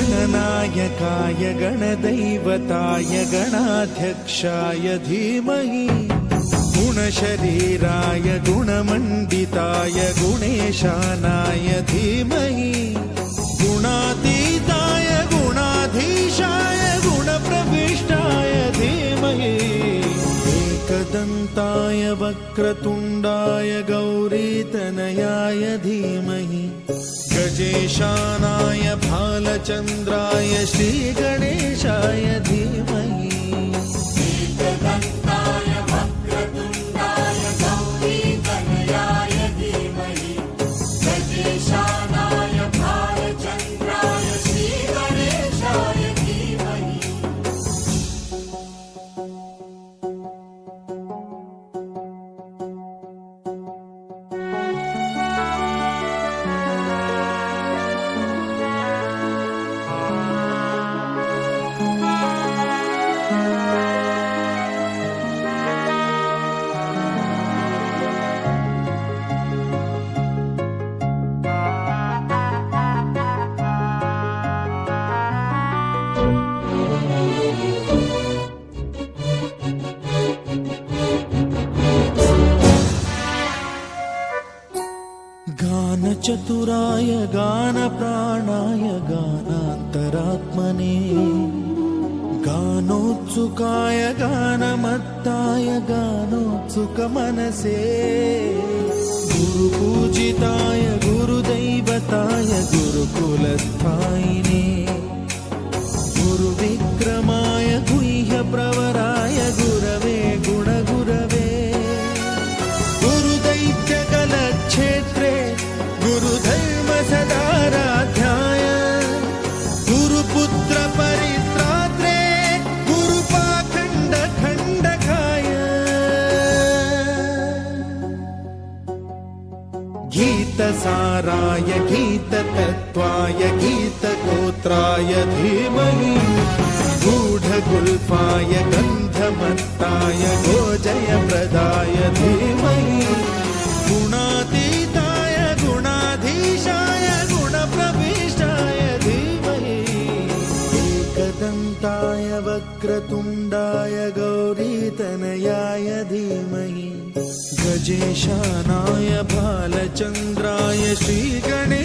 गणनायकाय गणदैवताय गणाध्यक्षाय धीमहि गुणशरीराय गुणमण्डिताय गुणेशानाय धीमहि गुणातीताय गुणाधीशाय गुणप्रविष्टाय धीमहि एकदन्ताय वक्रतुण्डाय गौरीतनयाय धीमहि गजेशानाय भालचन्द्राय श्रीगणेशाय गानचतुराय गानप्राणाय गानान्तरात्मने गानोत्सुकाय गानमत्ताय गानोत्सुकमनसे गुरुपूजिताय गुरुदैवताय गुरुकुलस्थायिने गीतसाराय गीततत्त्वाय गीतगोत्राय धीमहि। गूढगुल्फाय गन्धमत्ताय गोजयप्रदाय धीमहि। गुणातीताय गुणाधीशाय गुणप्रविष्टाय धीमहि। एकदन्ताय वक्रतुण्डाय गौरीतनयाय धीमहि गजेशानाय बालचन्द्राय धीमहि